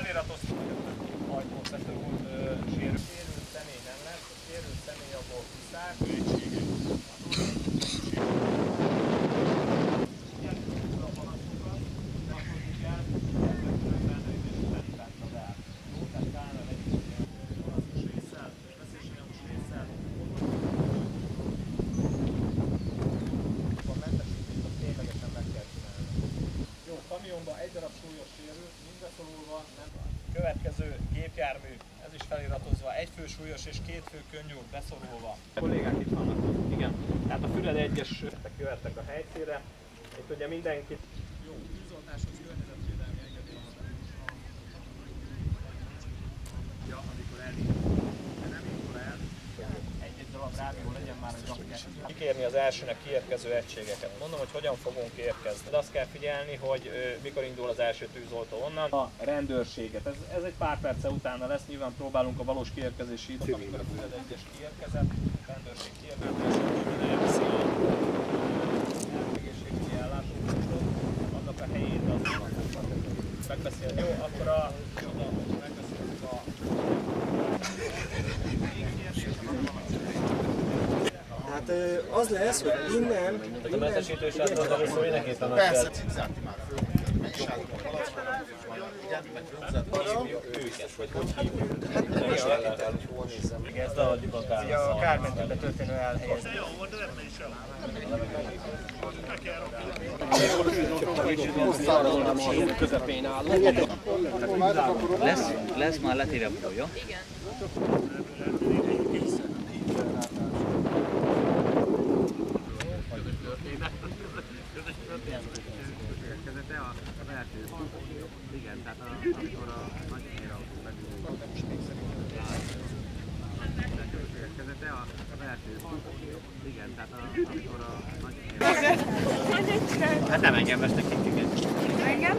Allez, là. A helyszínre. Itt ugye mindenkit jó, tűzoltáshoz környezetvédelmi engedély. Ja, amikor elindul. De nem indul el. Egy-egy darab rádió legyen már egy rakéta. Kikérni az elsőnek kiérkező egységeket. Mondom, hogy hogyan fogunk érkezni. De azt kell figyelni, hogy mikor indul az első tűzoltó onnan. A rendőrséget. Ez, ez egy pár perce utána lesz. Nyilván próbálunk a valós kiérkezési időt. Amikor a kiérkezett, a rendőrség kiérkezett, elviszi a egészségügyi ellátópontot, annak a helyét az megbeszélni. Jó, akkor a Hát az lesz, hogy innen, a mentesítős átadva viszont mindenképpen Persze, cipzáti már föl. Megsállunk a palackokat, majd igen, meg rögzítjük. őket, vagy hogy hívjuk. Kezd adjuk a kármentőbe. a kármentőbe történő elhelyezés. közepén állunk. Lesz, lesz már letéve jó? Hát nem engem vesznek ki téged. Nem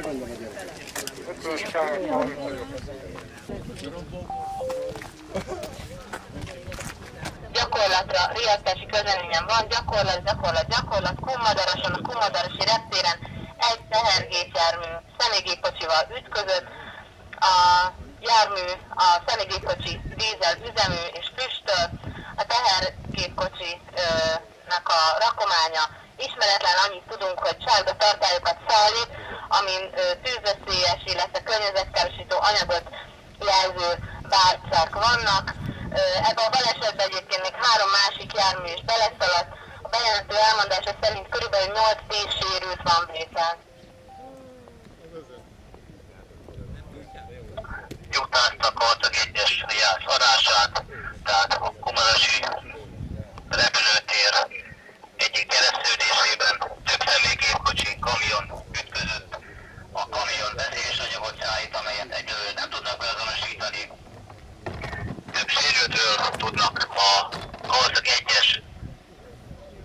vele. gyakorlatra riasztási közleményem van, gyakorlat, gyakorlat, gyakorlat, Kumadaroson, a Kumadarosi reptéren egy tehergépjármű személygépkocsival ütközött. A jármű a személygépkocsi dízel üzemű és füstöl, a tehergépkocsinak a rakománya ismeretlen, annyit tudunk, hogy sárga tartályokat szállít, amin tűzveszélyes, illetve környezetkárosító anyagot jelző bárcák vannak. Ebben a balesetben egyébként még három másik jármű is beleszaladt. A bejelentő elmondása szerint körülbelül 8-10 sérült van vétel. nyugtáztak a egyes forrását, tehát a Kumarosi repülőtér egyik keresztülésében több személygépkocsi, kamion ütközött. A kamion veszélyes anyagot szállít, amelyet egyelőre nem tudnak beazonosítani. Több sérültről tudnak a Kawasaki egyes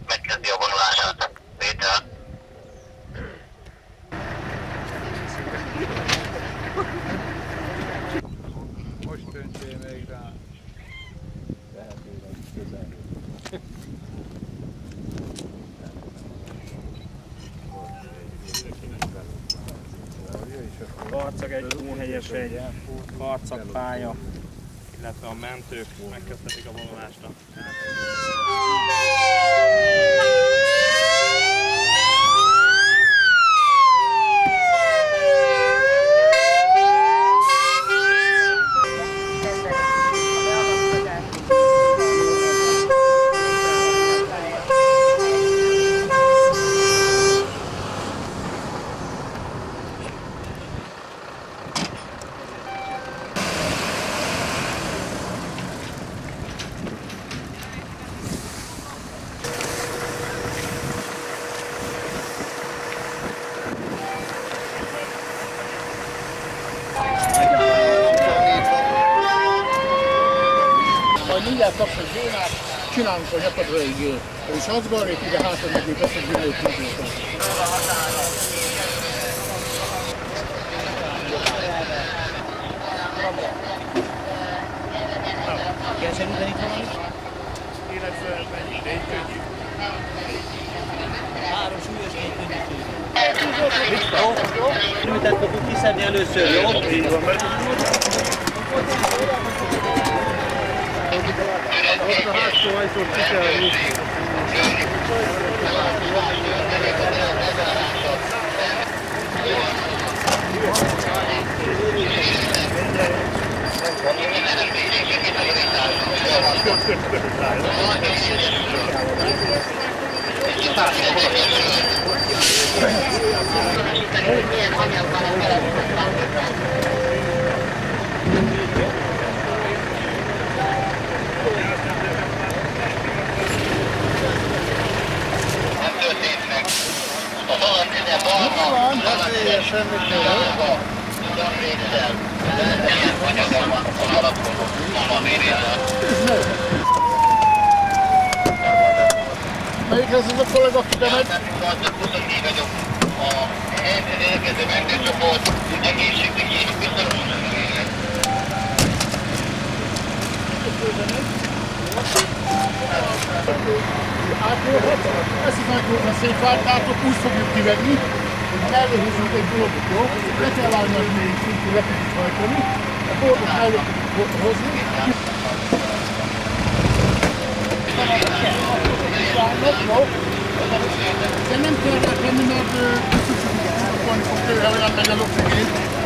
megkezdi a vonulását. Péter. Most döntsél még rá. Hóhegyes egy, Karcag pálya, illetve a mentők megkezdhetik a vonulást. Csinálunk a nyakadra egy és azgarét, ide hátra megyünk, ezt a gyűlőt tudjuk. Kell segíteni valamit? Illetve mennyi, de egy könnyű. Három súlyos, egy könnyű Jó? Limitet fogunk kiszedni először, jó? Így van, mert Ott a hátsó ajtót ki kell nyitni. milyen anyagban a keletkezett Nem történt meg. A falat ide balra, Veszélye semmit nem. tudom résszel. Ilyen anyagban van a alapozó. Mama mérjével. Melyik ez az a kollega, aki bemegy? Gazdag 24 vagyok. A helyzet érkező mentőcsoport egészségügyi biztonságos Átmérhet, ezt is megmondom, szétváltátok, úgy fogjuk kivenni, hogy mellé húzunk egy dolgot, jó? Le kell állni az mindig szintű, le tudjuk hajtani, a dolgot mellé tudjuk hozni. Állnak, jó? De nem kell rá tenni, mert ö, biztos, hogy akkor fog tőle olyan megy az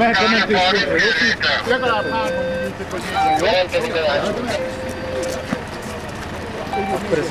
Mehet a mentésre, jó? Legalább három minőtök, hogy nézzen, jó? Akkor ez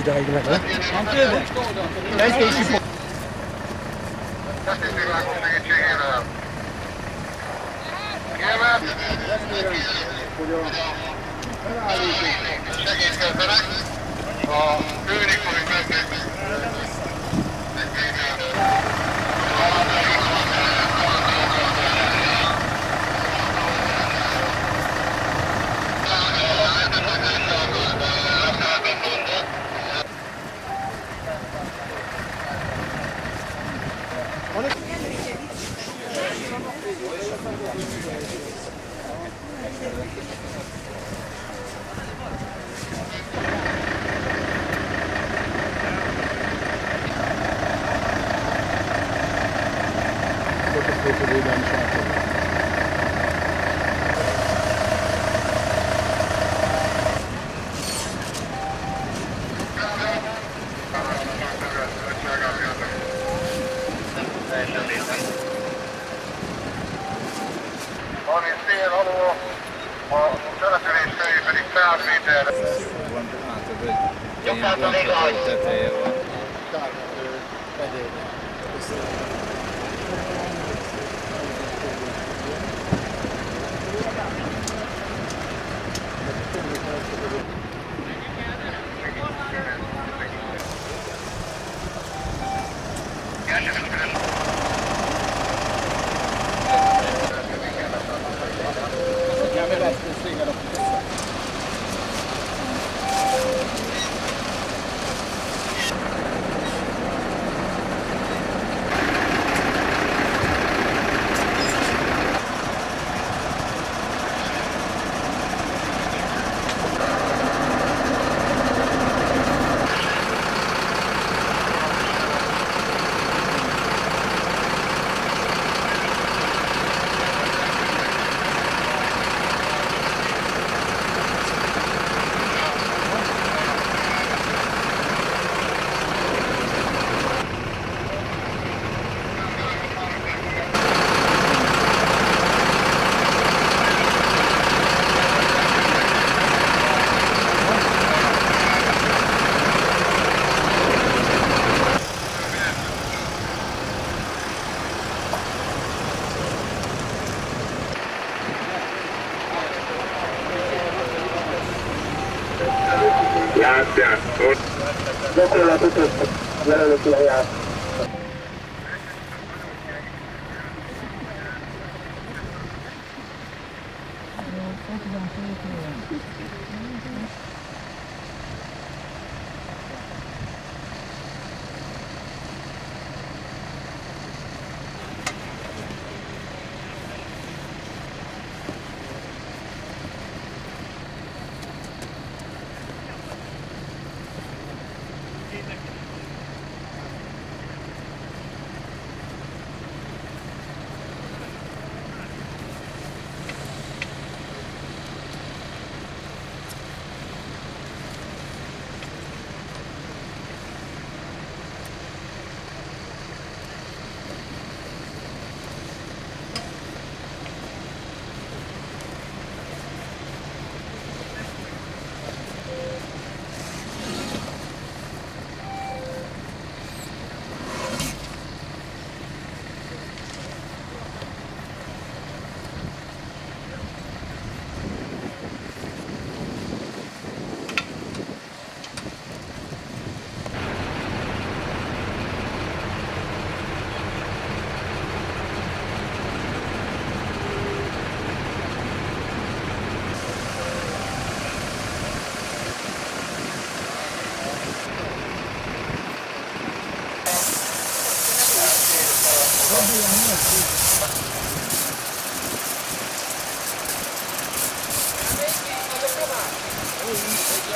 Thank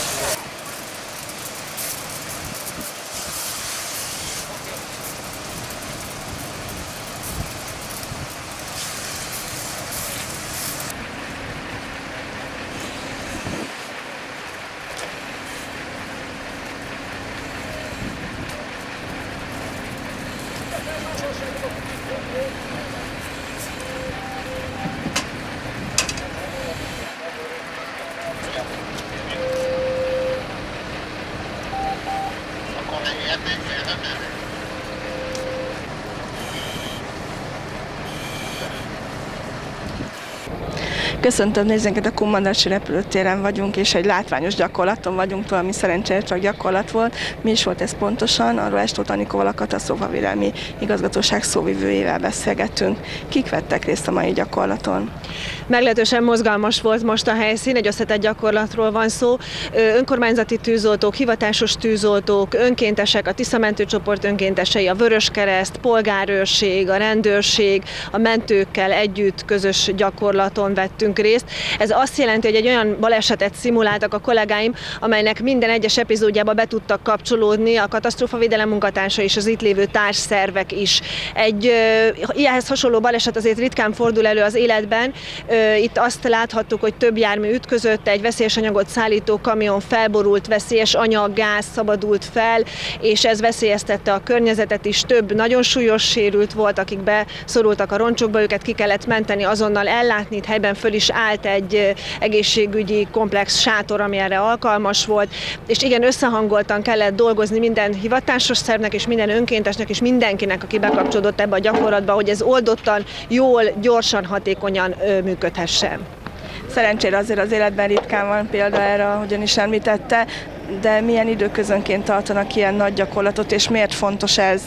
you. Köszöntöm nézőinket, a Kummandási repülőtéren vagyunk, és egy látványos gyakorlaton vagyunk, ami szerencsére csak gyakorlat volt. Mi is volt ez pontosan? Arról Estót Anikóval a katasztrófavédelmi igazgatóság szóvivőjével beszélgettünk. Kik vettek részt a mai gyakorlaton? Meglehetősen mozgalmas volt most a helyszín, egy összetett gyakorlatról van szó. Önkormányzati tűzoltók, hivatásos tűzoltók, önkéntesek, a Tisza mentőcsoport önkéntesei, a Vöröskereszt, polgárőrség, a rendőrség, a mentőkkel együtt közös gyakorlaton vettünk részt. Ez azt jelenti, hogy egy olyan balesetet szimuláltak a kollégáim, amelynek minden egyes epizódjába be tudtak kapcsolódni a katasztrófavédelem munkatársa és az itt lévő társszervek is. Egy ilyenhez hasonló baleset azért ritkán fordul elő az életben, itt azt láthattuk, hogy több jármű ütközött, egy veszélyes anyagot szállító kamion felborult, veszélyes anyag, gáz szabadult fel, és ez veszélyeztette a környezetet is. Több nagyon súlyos sérült volt, akik beszorultak a roncsokba, őket ki kellett menteni, azonnal ellátni, itt helyben föl is állt egy egészségügyi komplex sátor, ami erre alkalmas volt, és igen, összehangoltan kellett dolgozni minden hivatásos szervnek és minden önkéntesnek és mindenkinek, aki bekapcsolódott ebbe a gyakorlatba, hogy ez oldottan, jól, gyorsan, hatékonyan működhessen. Szerencsére azért az életben ritkán van példa erre, ahogyan is említette, de milyen időközönként tartanak ilyen nagy gyakorlatot, és miért fontos ez?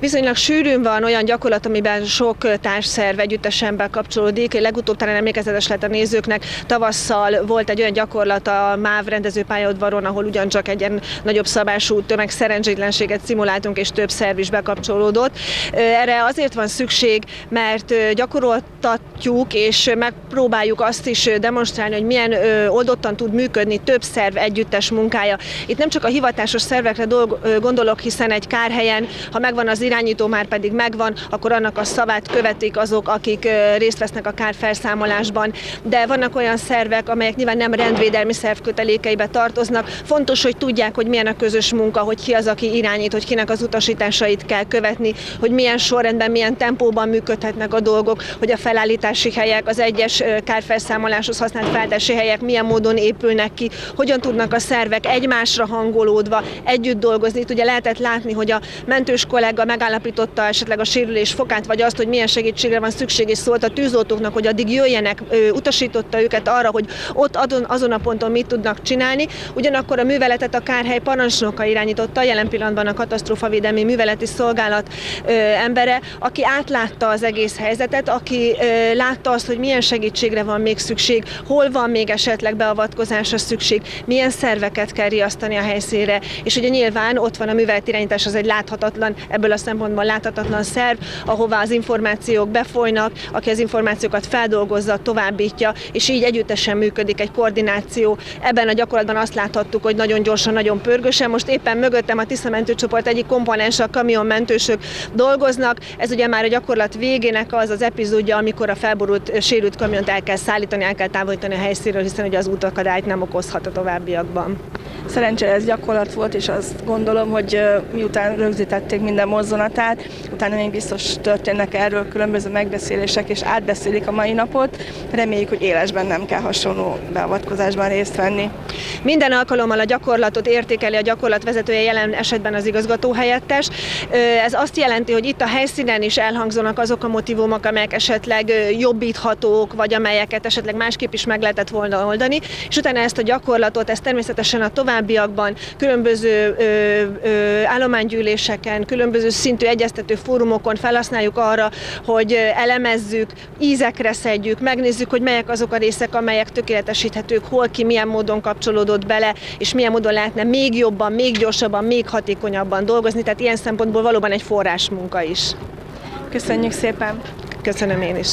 Viszonylag sűrűn van olyan gyakorlat, amiben sok társszerv együttesen bekapcsolódik. Legutóbb talán emlékezetes lett a nézőknek, tavasszal volt egy olyan gyakorlat a MÁV rendezőpályaudvaron, ahol ugyancsak egy ilyen nagyobb szabású tömegszerencsétlenséget szimuláltunk, és több szerv is bekapcsolódott. Erre azért van szükség, mert gyakoroltatjuk, és megpróbáljuk azt is demonstrálni, hogy milyen oldottan tud működni több szerv együttes munkája. Itt nem csak a hivatásos szervekre gondolok, hiszen egy kárhelyen, ha megvan az irányító, már pedig megvan, akkor annak a szavát követik azok, akik részt vesznek a kárfelszámolásban. De vannak olyan szervek, amelyek nyilván nem rendvédelmi szerv kötelékeibe tartoznak. Fontos, hogy tudják, hogy milyen a közös munka, hogy ki az, aki irányít, hogy kinek az utasításait kell követni, hogy milyen sorrendben, milyen tempóban működhetnek a dolgok, hogy a felállítási helyek, az egyes kárfelszámoláshoz használt feltási helyek milyen módon épülnek ki, hogyan tudnak a szervek egymásra hangolódva együtt dolgozni. Itt ugye lehetett látni, hogy a mentős kollega megállapította esetleg a sérülés fokát, vagy azt, hogy milyen segítségre van szükség, és szólt a tűzoltóknak, hogy addig jöjjenek, utasította őket arra, hogy ott adon, azon a ponton mit tudnak csinálni. Ugyanakkor a műveletet a kárhely parancsnoka irányította, jelen pillanatban a katasztrófavédelmi műveleti szolgálat ö, embere, aki átlátta az egész helyzetet, aki ö, látta azt, hogy milyen segítségre van még szükség, hol van még esetleg beavatkozásra szükség, milyen szerveket kell riasztani a helyszínre, és ugye nyilván ott van a műveletirányítás, az egy láthatatlan ebből a szempontból láthatatlan szerv, ahová az információk befolynak, aki az információkat feldolgozza, továbbítja, és így együttesen működik egy koordináció. Ebben a gyakorlatban azt láthattuk, hogy nagyon gyorsan, nagyon pörgősen. Most éppen mögöttem a Tisza mentőcsoport egyik komponens, a kamionmentősök dolgoznak. Ez ugye már a gyakorlat végének az az epizódja, amikor a felborult, sérült kamiont el kell szállítani, el kell távolítani a helyszínről, hiszen ugye az útakadályt nem okozhat a továbbiakban. Szerencsére ez gyakorlat volt, és azt gondolom, hogy miután rögzítették minden mozzanatát, utána még biztos történnek erről különböző megbeszélések, és átbeszélik a mai napot. Reméljük, hogy élesben nem kell hasonló beavatkozásban részt venni. Minden alkalommal a gyakorlatot értékeli a gyakorlat vezetője, jelen esetben az igazgató helyettes. Ez azt jelenti, hogy itt a helyszínen is elhangzanak azok a motivumok, amelyek esetleg jobbíthatók, vagy amelyeket esetleg másképp is meg lehetett volna oldani, és utána ezt a gyakorlatot, ezt természetesen a továbbiakban különböző ö, ö, állománygyűléseken, különböző szintű egyeztető fórumokon felhasználjuk arra, hogy elemezzük, ízekre szedjük, megnézzük, hogy melyek azok a részek, amelyek tökéletesíthetők, hol ki milyen módon kapcsolódott bele, és milyen módon lehetne még jobban, még gyorsabban, még hatékonyabban dolgozni. Tehát ilyen szempontból valóban egy forrásmunka is. Köszönjük szépen! Köszönöm én is!